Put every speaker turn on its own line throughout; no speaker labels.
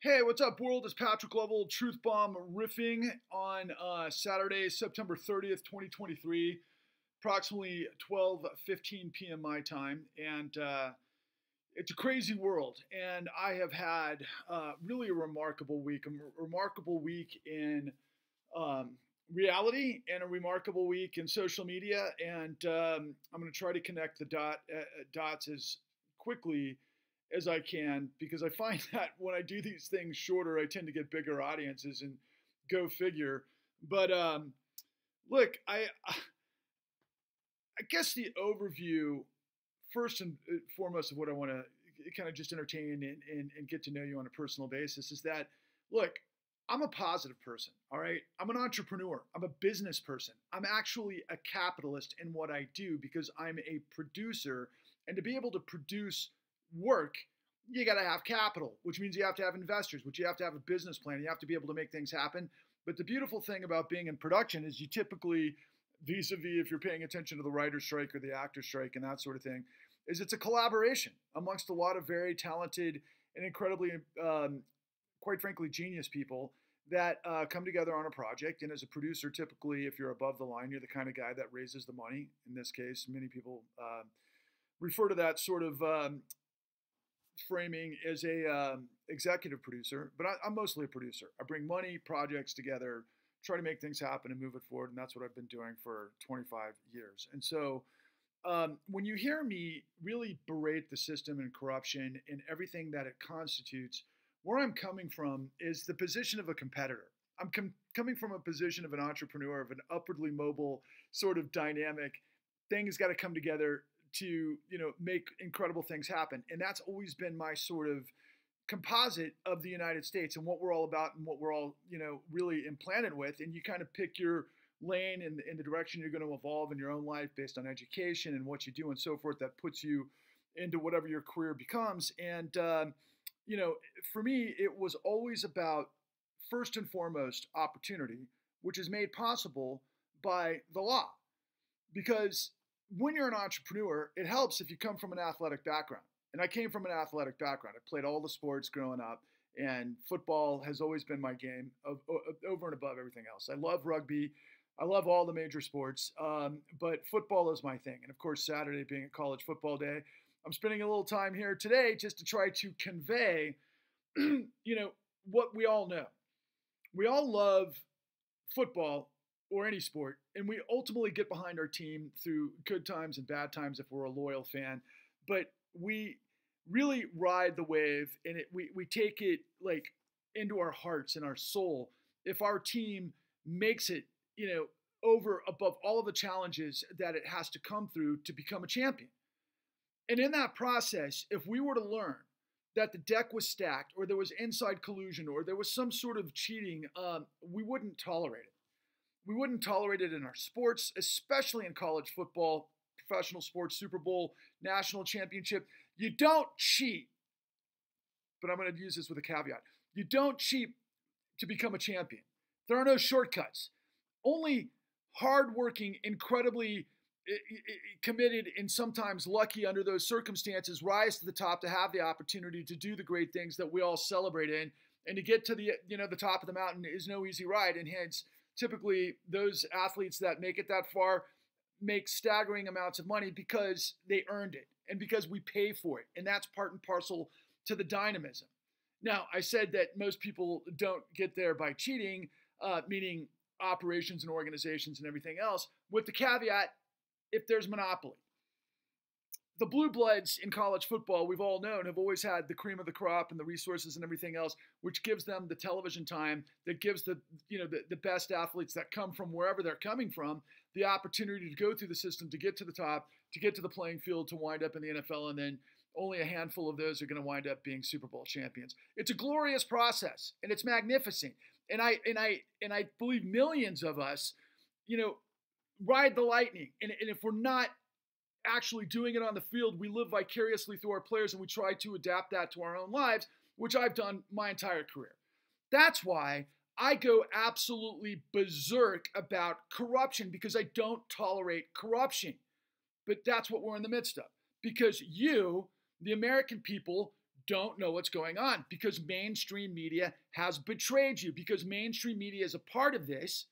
Hey, what's up, world? It's Patrick Lovell, Truth Bomb riffing on uh, Saturday, September 30th, 2023, approximately 12:15 p.m. my time, and uh, it's a crazy world. And I have had uh, really a remarkable week, a remarkable week in um, reality, and a remarkable week in social media. And um, I'm going to try to connect the dot uh, dots as quickly as I can because I find that when I do these things shorter, I tend to get bigger audiences and go figure. But um, look, I I guess the overview first and uh, foremost of what I want to kind of just entertain and, and, and get to know you on a personal basis is that look, I'm a positive person, all right? I'm an entrepreneur. I'm a business person. I'm actually a capitalist in what I do because I'm a producer. And to be able to produce work, you got to have capital, which means you have to have investors, which you have to have a business plan. You have to be able to make things happen. But the beautiful thing about being in production is you typically, vis a vis, if you're paying attention to the writer strike or the actor strike and that sort of thing, is it's a collaboration amongst a lot of very talented and incredibly, um, quite frankly, genius people that uh, come together on a project. And as a producer, typically, if you're above the line, you're the kind of guy that raises the money. In this case, many people uh, refer to that sort of um, framing as a um, executive producer, but I, am mostly a producer. I bring money, projects together, try to make things happen and move it forward, and that's what I've been doing for 25 years. And so, um, when you hear me really berate the system and corruption and everything that it constitutes, where I'm coming from is the position of a competitor. I'm com- coming from a position of an entrepreneur, of an upwardly mobile sort of dynamic. Things got to come together to you know make incredible things happen. And that's always been my sort of composite of the united states and what we're all about and what we're all you know really implanted with. And you kind of pick your lane and in, in the direction you're going to evolve in your own life based on education and what you do and so forth that puts you into whatever your career becomes. And um, you know for me it was always about first and foremost opportunity which is made possible by the law. Because when you're an entrepreneur, it helps if you come from an athletic background. And I came from an athletic background. I played all the sports growing up, and football has always been my game of, of, over and above everything else. I love rugby. I love all the major sports, um, but football is my thing. And of course, Saturday being a college football day, I'm spending a little time here today just to try to convey, you know, what we all know. We all love football or any sport, and we ultimately get behind our team through good times and bad times if we're a loyal fan. But we really ride the wave, and it, we we take it like into our hearts and our soul if our team makes it, you know, over above all of the challenges that it has to come through to become a champion. And in that process, if we were to learn that the deck was stacked, or there was inside collusion, or there was some sort of cheating, um, we wouldn't tolerate it we wouldn't tolerate it in our sports, especially in college football, professional sports, Super Bowl, national championship. You don't cheat, but I'm going to use this with a caveat. You don't cheat to become a champion. There are no shortcuts. Only hardworking, incredibly committed, and sometimes lucky under those circumstances rise to the top to have the opportunity to do the great things that we all celebrate in. And to get to the you know the top of the mountain is no easy ride, and hence typically those athletes that make it that far make staggering amounts of money because they earned it and because we pay for it. And that's part and parcel to the dynamism. Now, I said that most people don't get there by cheating, uh, meaning operations and organizations and everything else, with the caveat if there's monopoly the blue bloods in college football we've all known have always had the cream of the crop and the resources and everything else which gives them the television time that gives the you know the, the best athletes that come from wherever they're coming from the opportunity to go through the system to get to the top to get to the playing field to wind up in the nfl and then only a handful of those are going to wind up being super bowl champions. It's a glorious process and it's magnificent. And i and i and i believe millions of us you know ride the lightning. And, and if we're not actually doing it on the field, we live vicariously through our players and we try to adapt that to our own lives, which I've done my entire career. That's why I go absolutely berserk about corruption because I don't tolerate corruption. But that's what we're in the midst of because you, the American people, don't know what's going on because mainstream media has betrayed you, because mainstream media is a part of this.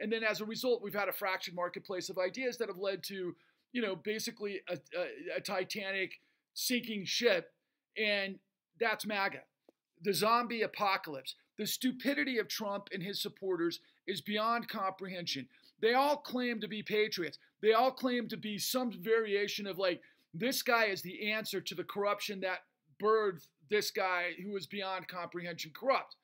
And then as a result, we've had a fractured marketplace of ideas that have led to, you know, basically a, a, a Titanic sinking ship. And that's MAGA. The zombie apocalypse. The stupidity of Trump and his supporters is beyond comprehension. They all claim to be patriots. They all claim to be some variation of like, this guy is the answer to the corruption that birthed this guy who is beyond comprehension corrupt.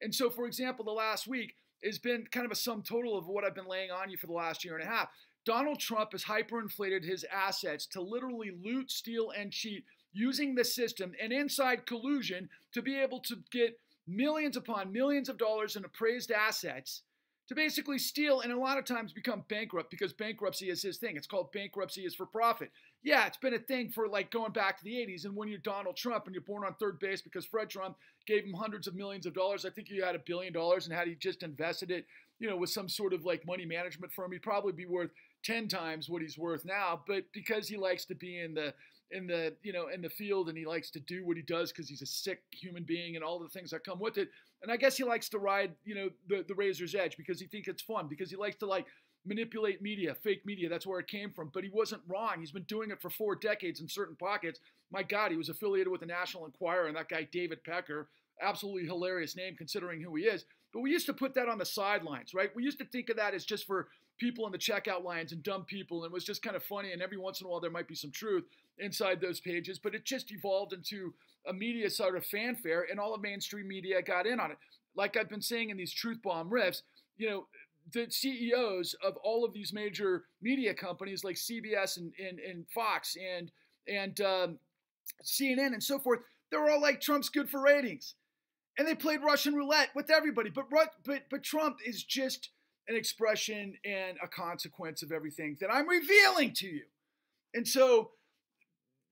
And so, for example, the last week has been kind of a sum total of what I've been laying on you for the last year and a half. Donald Trump has hyperinflated his assets to literally loot, steal, and cheat using the system and inside collusion to be able to get millions upon millions of dollars in appraised assets to basically steal and a lot of times become bankrupt because bankruptcy is his thing. It's called bankruptcy is for profit. Yeah, it's been a thing for like going back to the 80s. And when you're Donald Trump and you're born on third base because Fred Trump gave him hundreds of millions of dollars, I think he had a billion dollars, and had he just invested it, you know, with some sort of like money management firm, he'd probably be worth 10 times what he's worth now. But because he likes to be in the in the you know in the field and he likes to do what he does because he's a sick human being and all the things that come with it and i guess he likes to ride you know the, the razor's edge because he thinks it's fun because he likes to like manipulate media fake media that's where it came from but he wasn't wrong he's been doing it for four decades in certain pockets my god he was affiliated with the national enquirer and that guy david pecker absolutely hilarious name considering who he is but we used to put that on the sidelines right we used to think of that as just for people in the checkout lines and dumb people and it was just kind of funny and every once in a while there might be some truth inside those pages, but it just evolved into a media sort of fanfare, and all of mainstream media got in on it. Like I've been saying in these truth bomb riffs, you know, the CEOs of all of these major media companies like CBS and, and, and Fox and and um, CNN and so forth, they were all like Trump's good for ratings, and they played Russian roulette with everybody. But but but Trump is just an expression and a consequence of everything that I'm revealing to you, and so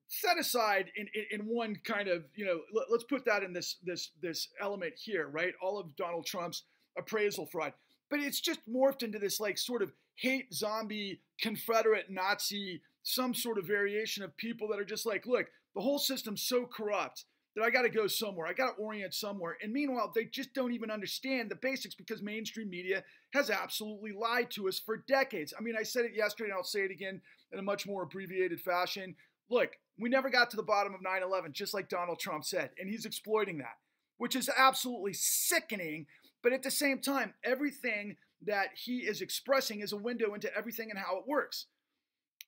set aside in, in, in, one kind of you know let, us put that in this this this element here right? All of donald trump's appraisal fraud. But it's just morphed into this like sort of hate zombie confederate nazi some sort of variation of people that are just like look the whole system's so corrupt that i got to go somewhere i got to orient somewhere and meanwhile they just don't even understand the basics because mainstream media has absolutely lied to us for decades i mean i said it yesterday and i'll say it again in a much more abbreviated fashion look we never got to the bottom of 9 11, just like Donald Trump said. And he's exploiting that, which is absolutely sickening. But at the same time, everything that he is expressing is a window into everything and how it works.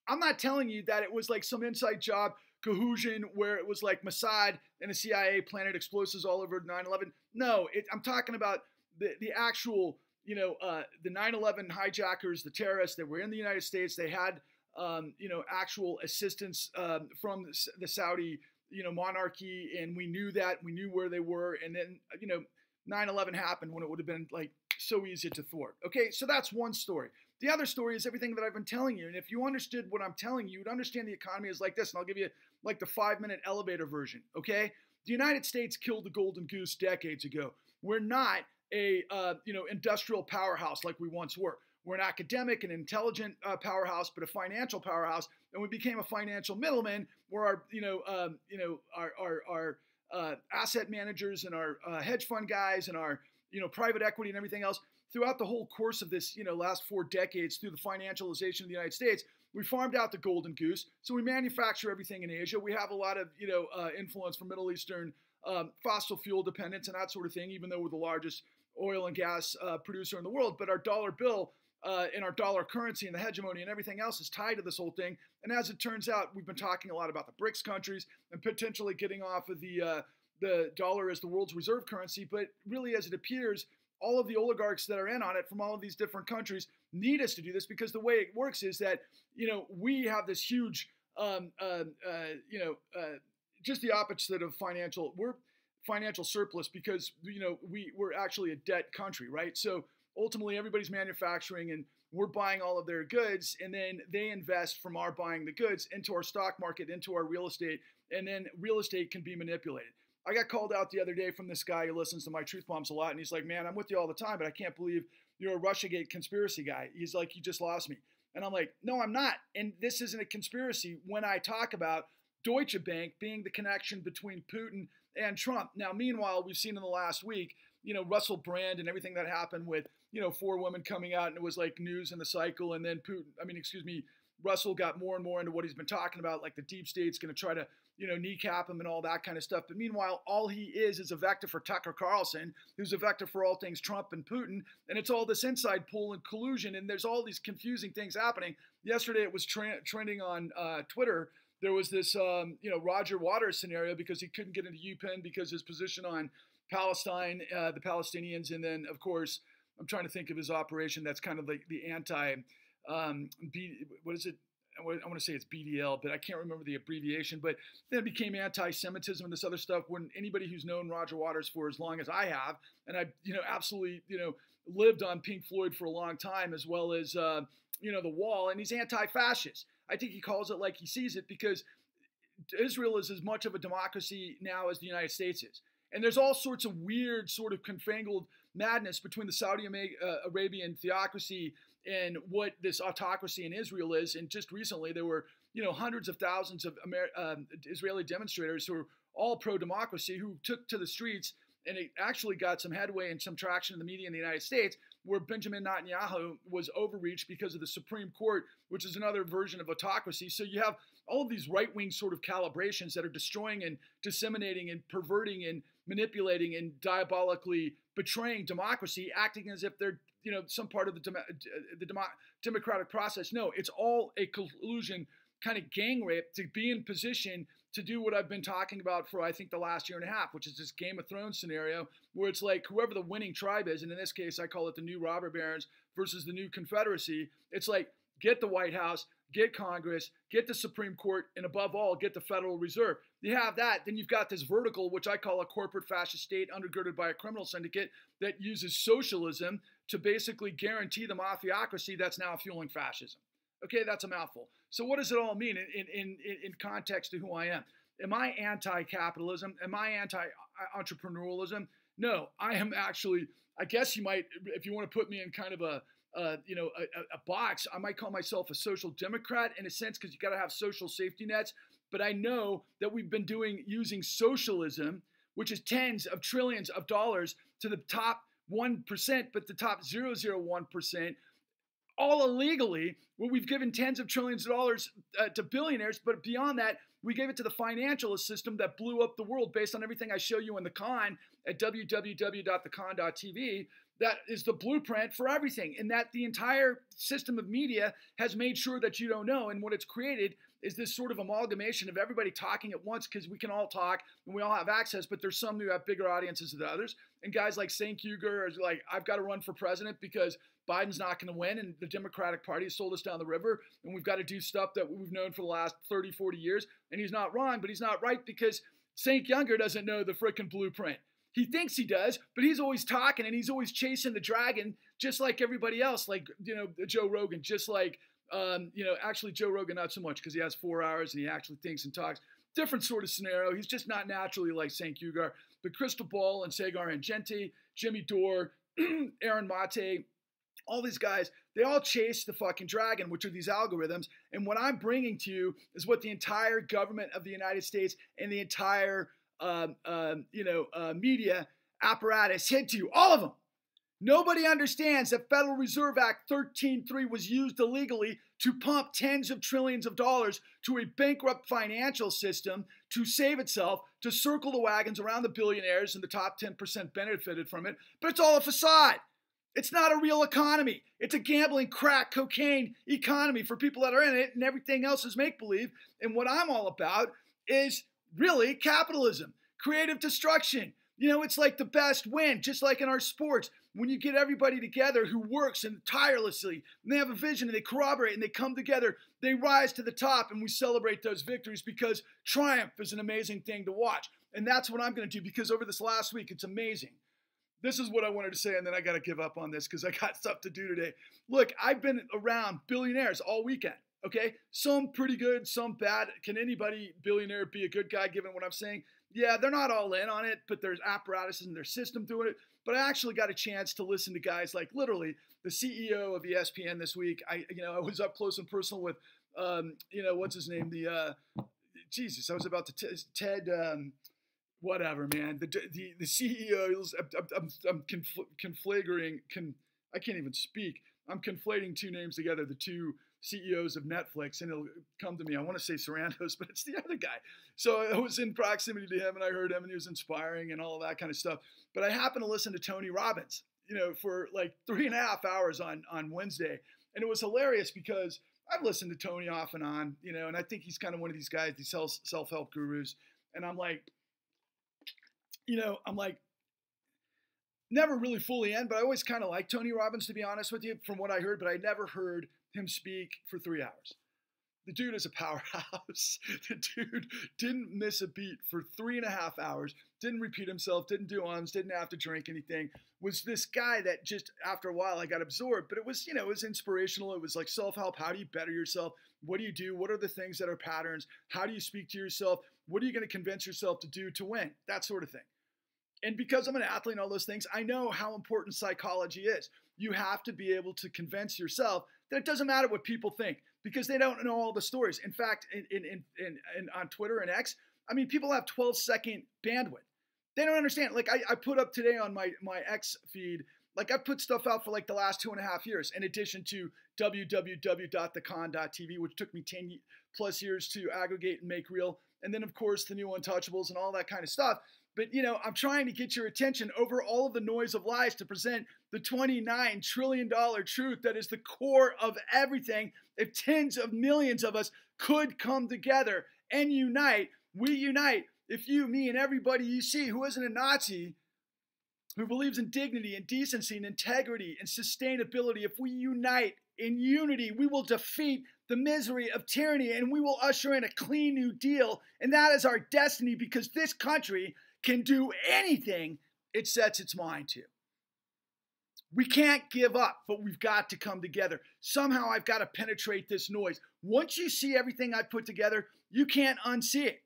I'm not telling you that it was like some inside job cohesion where it was like Mossad and the CIA planted explosives all over 9 11. No, it, I'm talking about the, the actual, you know, uh, the 9 11 hijackers, the terrorists that were in the United States. They had um, you know, actual assistance um, from the Saudi, you know, monarchy, and we knew that, we knew where they were, and then, you know, 9/11 happened when it would have been like so easy to thwart. Okay, so that's one story. The other story is everything that I've been telling you, and if you understood what I'm telling you, you'd understand the economy is like this. And I'll give you like the five-minute elevator version. Okay, the United States killed the golden goose decades ago. We're not a uh, you know industrial powerhouse like we once were. We're an academic and intelligent uh, powerhouse, but a financial powerhouse, and we became a financial middleman where our, you know, um, you know, our our, our uh, asset managers and our uh, hedge fund guys and our, you know, private equity and everything else throughout the whole course of this, you know, last four decades through the financialization of the United States, we farmed out the golden goose. So we manufacture everything in Asia. We have a lot of, you know, uh, influence from Middle Eastern um, fossil fuel dependence and that sort of thing, even though we're the largest oil and gas uh, producer in the world. But our dollar bill uh, in our dollar currency and the hegemony and everything else is tied to this whole thing. And as it turns out, we've been talking a lot about the BRICS countries and potentially getting off of the uh, the dollar as the world's reserve currency. But really, as it appears, all of the oligarchs that are in on it from all of these different countries need us to do this because the way it works is that you know we have this huge um, uh, uh you know uh, just the opposite of financial we're financial surplus because you know we we're actually a debt country right? So ultimately everybody's manufacturing and we're buying all of their goods and then they invest from our buying the goods into our stock market into our real estate and then real estate can be manipulated i got called out the other day from this guy who listens to my truth bombs a lot and he's like man i'm with you all the time but i can't believe you're a russiagate conspiracy guy he's like you just lost me and i'm like no i'm not and this isn't a conspiracy when i talk about deutsche bank being the connection between putin and Trump. Now, meanwhile, we've seen in the last week, you know, Russell Brand and everything that happened with, you know, four women coming out and it was like news in the cycle. And then Putin, I mean, excuse me, Russell got more and more into what he's been talking about, like the deep state's going to try to, you know, kneecap him and all that kind of stuff. But meanwhile, all he is is a vector for Tucker Carlson, who's a vector for all things Trump and Putin. And it's all this inside pull and collusion. And there's all these confusing things happening. Yesterday, it was tra- trending on uh, Twitter. There was this, um, you know, Roger Waters scenario because he couldn't get into UPenn because his position on Palestine, uh, the Palestinians, and then, of course, I'm trying to think of his operation that's kind of like the anti um, B, what is it? I want to say it's BDL, but I can't remember the abbreviation. But then it became anti-Semitism and this other stuff. When anybody who's known Roger Waters for as long as I have, and I, you know, absolutely, you know, lived on Pink Floyd for a long time, as well as, uh, you know, The Wall, and he's anti-fascist. I think he calls it like he sees it because Israel is as much of a democracy now as the United States is. And there's all sorts of weird, sort of confangled madness between the Saudi uh, Arabian theocracy and what this autocracy in Israel is. And just recently, there were you know hundreds of thousands of Amer- um, Israeli demonstrators who were all pro-democracy who took to the streets, and it actually got some headway and some traction in the media in the United States, where Benjamin Netanyahu was overreached because of the Supreme Court, which is another version of autocracy. So you have all of these right-wing sort of calibrations that are destroying and disseminating and perverting and manipulating and diabolically betraying democracy, acting as if they're you know some part of the dem- the dem- democratic process. No, it's all a collusion kind of gang rape to be in position to do what I've been talking about for I think the last year and a half, which is this Game of Thrones scenario where it's like whoever the winning tribe is, and in this case I call it the new robber barons versus the new Confederacy. It's like get the White House, get Congress, get the Supreme Court, and above all, get the Federal Reserve. You have that, then you've got this vertical, which I call a corporate fascist state undergirded by a criminal syndicate that uses socialism to basically guarantee the mafiocracy that's now fueling fascism. Okay, that's a mouthful. So, what does it all mean in, in, in, context to who I am? Am I anti capitalism? Am I anti entrepreneurialism? No, I am actually, I guess you might, if you want to put me in kind of a, uh, you know, a, a, box. I might call myself a social democrat in a sense because you got to have social safety nets. But I know that we've been doing using socialism, which is tens of trillions of dollars to the top 1%, but the top 001%, all illegally, where we've given tens of trillions of dollars uh, to billionaires. But beyond that, we gave it to the financial system that blew up the world based on everything I show you in the con at www.thecon.tv that is the blueprint for everything and that the entire system of media has made sure that you don't know and what it's created is this sort of amalgamation of everybody talking at once because we can all talk and we all have access but there's some who have bigger audiences than others and guys like Cenk Uygur is like I've got to run for president because Biden's not going to win and the Democratic Party has sold us down the river and we've got to do stuff that we've known for the last 30 40 years and he's not wrong but he's not right because Cenk Uygur doesn't know the freaking blueprint he thinks he does, but he's always talking and he's always chasing the dragon, just like everybody else, like you know Joe Rogan, just like um, you know actually Joe Rogan not so much because he has four hours and he actually thinks and talks. Different sort of scenario. He's just not naturally like Cenk Uygur, but Krystal Ball and Saagar Enjeti, Jimmy Dore, Aaron Mate, all these guys, they all chase the fucking dragon, which are these algorithms. And what I'm bringing to you is what the entire government of the United States and the entire um, um, you know, uh, media apparatus hid to you, all of them. Nobody understands that Federal Reserve Act 13.3 was used illegally to pump tens of trillions of dollars to a bankrupt financial system to save itself, to circle the wagons around the billionaires and the top 10% benefited from it. But it's all a facade. It's not a real economy. It's a gambling, crack, cocaine economy for people that are in it, and everything else is make believe. And what I'm all about is really capitalism, creative destruction. You know, it's like the best win, just like in our sports. When you get everybody together who works and tirelessly, and they have a vision and they corroborate and they come together, they rise to the top and we celebrate those victories because triumph is an amazing thing to watch. And that's what I'm going to do because over this last week, it's amazing. This is what I wanted to say, and then I got to give up on this because I got stuff to do today. Look, I've been around billionaires all weekend. Okay, some pretty good, some bad. Can anybody billionaire be a good guy given what I'm saying? Yeah, they're not all in on it, but there's apparatuses in their system doing it. But I actually got a chance to listen to guys like literally the CEO of ESPN this week. I, you know, I was up close and personal with, um, you know, what's his name? The, uh, Jesus, I was about to t- Ted. Um, whatever, man. The the, the CEOs, I'm, I'm, I'm confl- conflagrating, con, I can't even speak. I'm conflating two names together, the two CEOs of Netflix, and he'll come to me. I want to say Sarandos, but it's the other guy. So I was in proximity to him, and I heard him, and he was inspiring and all that kind of stuff. But I happened to listen to Tony Robbins, you know, for like three and a half hours on on Wednesday, and it was hilarious because I've listened to Tony off and on, you know, and I think he's kind of one of these guys, these self help gurus, and I'm like, you know, I'm like, never really fully in, but I always kind of like Tony Robbins to be honest with you, from what I heard. But I never heard him speak for three hours. The dude is a powerhouse. the dude didn't miss a beat for three and a half hours, didn't repeat himself, didn't do ums, didn't have to drink anything. Was this guy that just after a while I got absorbed, but it was, you know, it was inspirational. It was like self help. How do you better yourself? What do you do? What are the things that are patterns? How do you speak to yourself? What are you going to convince yourself to do to win? That sort of thing. And because I'm an athlete and all those things, I know how important psychology is. You have to be able to convince yourself that it doesn't matter what people think because they don't know all the stories. In fact, in, in, in, in on Twitter and X, I mean, people have 12 second bandwidth. They don't understand. Like I, I put up today on my, my X feed, like I put stuff out for like the last two and a half years, in addition to www.thecon.tv, which took me 10 plus years to aggregate and make real. And then, of course, the new Untouchables and all that kind of stuff. But, you know, I'm trying to get your attention over all of the noise of lies to present the $29 trillion truth that is the core of everything. If tens of millions of us could come together and unite, we unite. If you, me, and everybody you see who isn't a Nazi, who believes in dignity and decency and integrity and sustainability, if we unite in unity, we will defeat the misery of tyranny and we will usher in a clean new deal. And that is our destiny because this country can do anything it sets its mind to. We can't give up, but we've got to come together. Somehow I've got to penetrate this noise. Once you see everything I put together, you can't unsee it.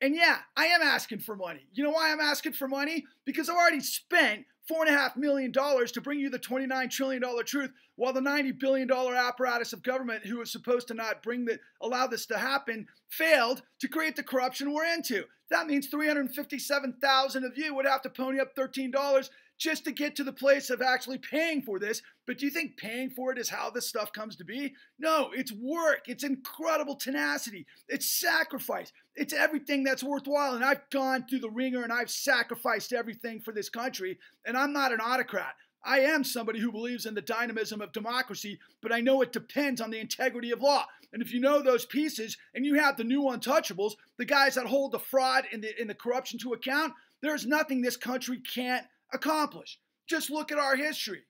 And yeah, I am asking for money. You know why I'm asking for money? Because I've already spent $4.5 million to bring you the $29 trillion truth, while the $90 billion apparatus of government, who was supposed to not bring the, allow this to happen, failed to create the corruption we're into. That means 357,000 of you would have to pony up $13 just to get to the place of actually paying for this. But do you think paying for it is how this stuff comes to be? No, it's work. It's incredible tenacity. It's sacrifice. It's everything that's worthwhile. And I've gone through the ringer and I've sacrificed everything for this country. And I'm not an autocrat. I am somebody who believes in the dynamism of democracy, but I know it depends on the integrity of law. And if you know those pieces and you have the new untouchables, the guys that hold the fraud and the, and the corruption to account, there's nothing this country can't accomplish. Just look at our history.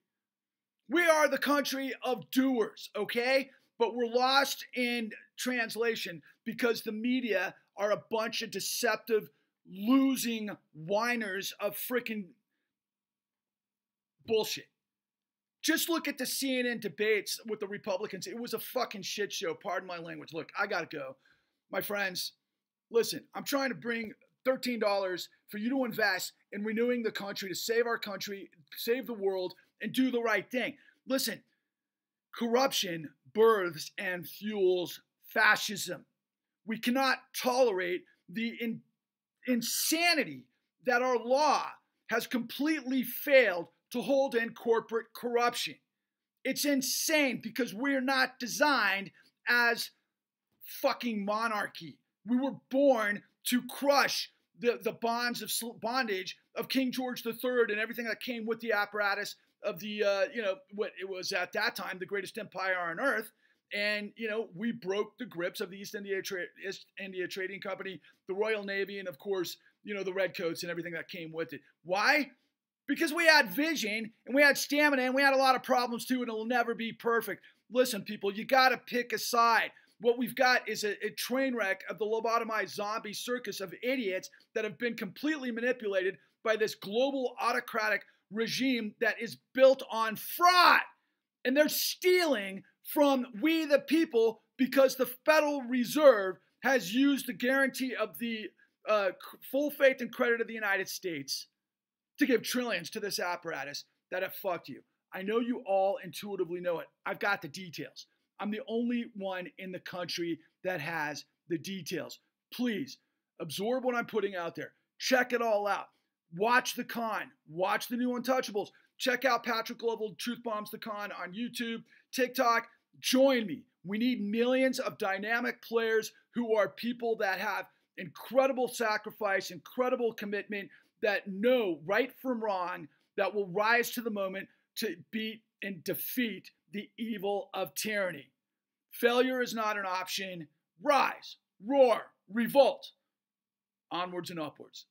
We are the country of doers, okay? But we're lost in translation because the media are a bunch of deceptive, losing whiners of freaking bullshit. Just look at the CNN debates with the Republicans. It was a fucking shit show. Pardon my language. Look, I got to go. My friends, listen, I'm trying to bring $13 for you to invest in renewing the country, to save our country, save the world, and do the right thing. Listen, corruption births and fuels fascism. We cannot tolerate the in, insanity that our law has completely failed to hold in corporate corruption. It's insane because we're not designed as fucking monarchy. We were born to crush the, the bonds of bondage of King George III and everything that came with the apparatus of the, uh, you know, what it was at that time the greatest empire on earth. And, you know, we broke the grips of the East India, Tra- East India Trading Company, the Royal Navy, and of course, you know, the Redcoats and everything that came with it. Why? Because we had vision and we had stamina and we had a lot of problems too, and it'll never be perfect. Listen, people, you got to pick a side. What we've got is a, a, train wreck of the lobotomized zombie circus of idiots that have been completely manipulated by this global autocratic regime that is built on fraud. And they're stealing from we the people because the Federal Reserve has used the guarantee of the uh, full faith and credit of the United States to give trillions to this apparatus that have fucked you. I know you all intuitively know it. I've got the details. I'm the only one in the country that has the details. Please absorb what I'm putting out there. Check it all out. Watch the con. Watch the new Untouchables. Check out Patrick Lovell, Truth Bombs the Con on YouTube, TikTok. Join me. We need millions of dynamic players who are people that have incredible sacrifice, incredible commitment, that know right from wrong, that will rise to the moment to beat and defeat the evil of tyranny. Failure is not an option. Rise, roar, revolt. Onwards and upwards.